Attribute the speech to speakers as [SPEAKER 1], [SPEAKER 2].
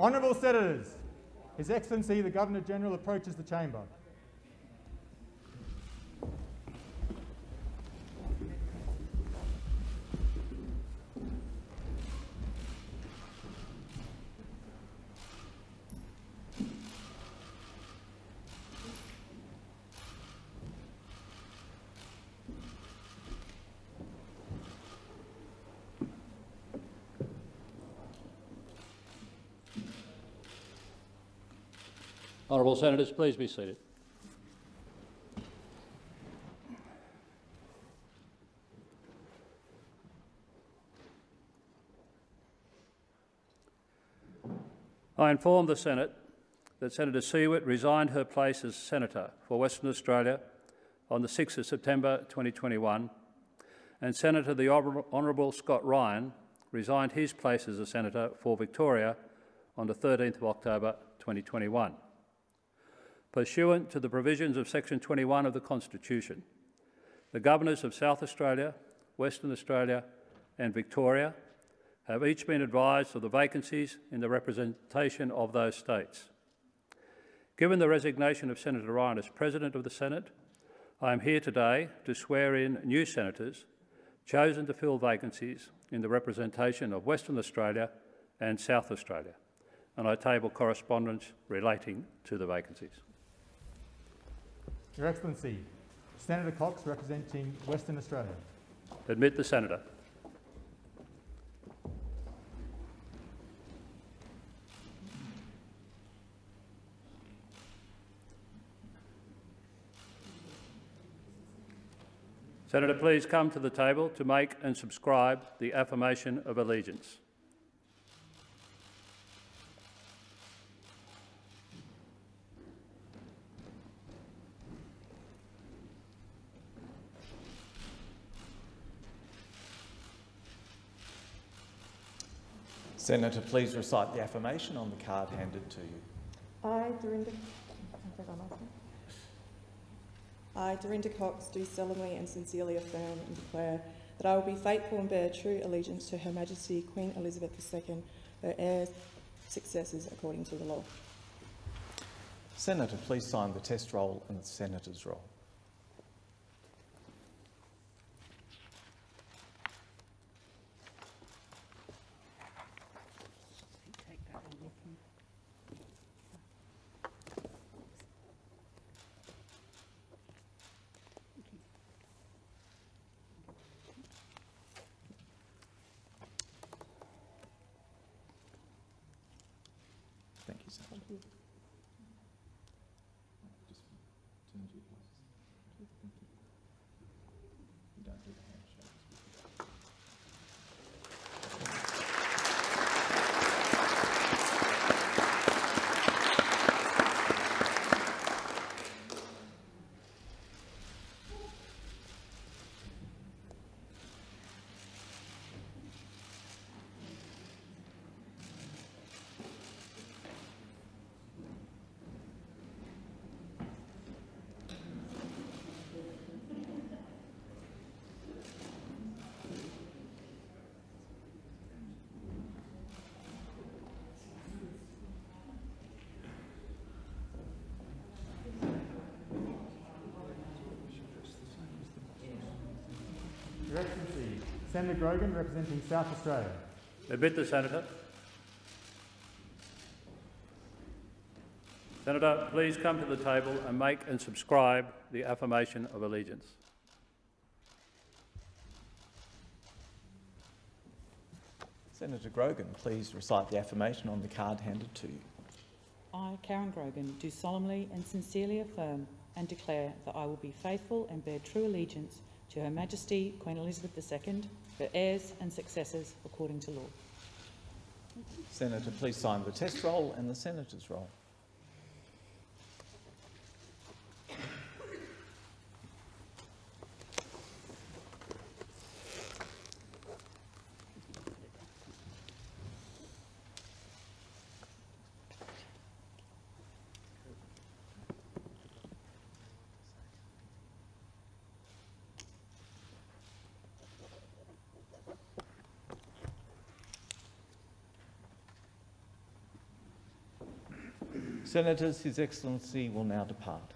[SPEAKER 1] Honourable Senators, His Excellency the Governor-General approaches the chamber.
[SPEAKER 2] Honourable Senators, please be seated. I inform the Senate that Senator Siewert resigned her place as Senator for Western Australia on the 6th of September 2021 and Senator the Honourable Scott Ryan resigned his place as a Senator for Victoria on the 13th of October 2021. Pursuant to the provisions of Section 21 of the Constitution, the Governors of South Australia, Western Australia and Victoria have each been advised of the vacancies in the representation of those states. Given the resignation of Senator Ryan as President of the Senate, I am here today to swear in new senators chosen to fill vacancies in the representation of Western Australia and South Australia, and I table correspondence relating to the vacancies.
[SPEAKER 1] Your Excellency, Senator Cox representing Western Australia.
[SPEAKER 2] Admit the senator. Senator, please come to the table to make and subscribe the affirmation of allegiance.
[SPEAKER 3] Senator, please recite the affirmation on the card handed to you.
[SPEAKER 4] I, Dorinda, I, Dorinda Cox, do solemnly and sincerely affirm and declare that I will be faithful and bear true allegiance to Her Majesty Queen Elizabeth II, her heirs, successors according to the law.
[SPEAKER 3] Senator, please sign the test roll and the senator's roll. Thank you, Senator. Just turn to your places. Thank you. You don't do the handshakes.
[SPEAKER 1] Your Excellency, Senator Grogan representing South Australia.
[SPEAKER 2] Admit the senator. Senator, please come to the table and make and subscribe the affirmation of allegiance.
[SPEAKER 3] Senator Grogan, please recite the affirmation on the card handed to you.
[SPEAKER 5] I, Karen Grogan, do solemnly and sincerely affirm and declare that I will be faithful and bear true allegiance to Her Majesty Queen Elizabeth II, her heirs and successors according to law.
[SPEAKER 3] Senator, please sign the test roll and the senator's roll. Senators, His Excellency will now depart.